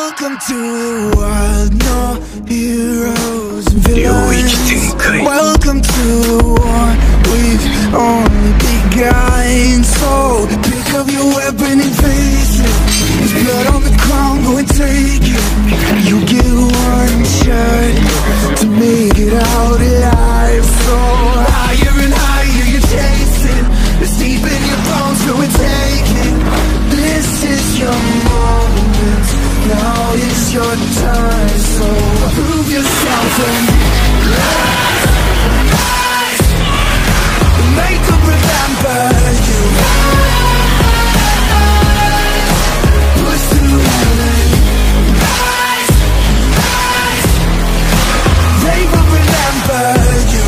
Welcome to the world, no heroes and villains. Welcome to the war, we've only begun. So pick up your weapon and face it. There's blood on the ground, go and take it. You get one shot to make it out alive. So higher and higher you're chasing. It's deep in your bones, go and take it. This is your. Your time. So prove yourself and rise. Make them remember you. Rise, rise. They will remember you.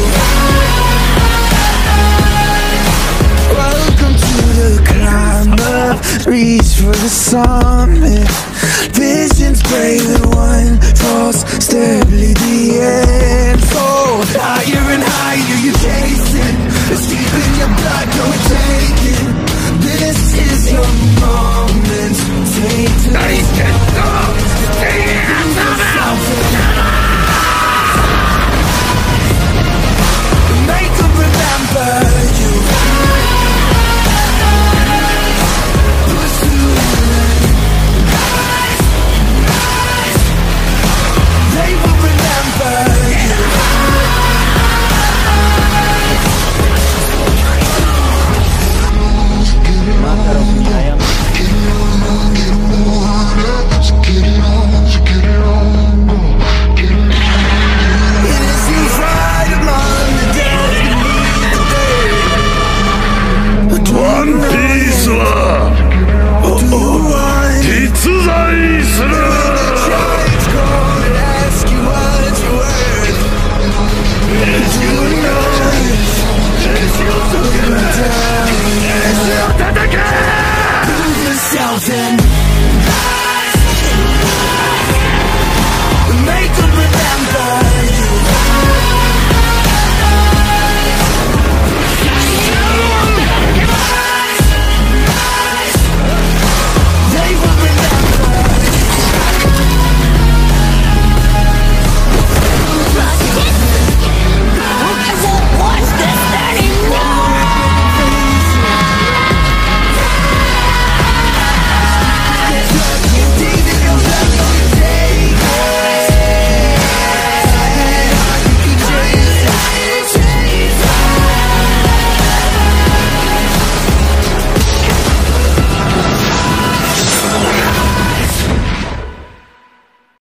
Welcome to the climb up. Reach for the summit pray that one for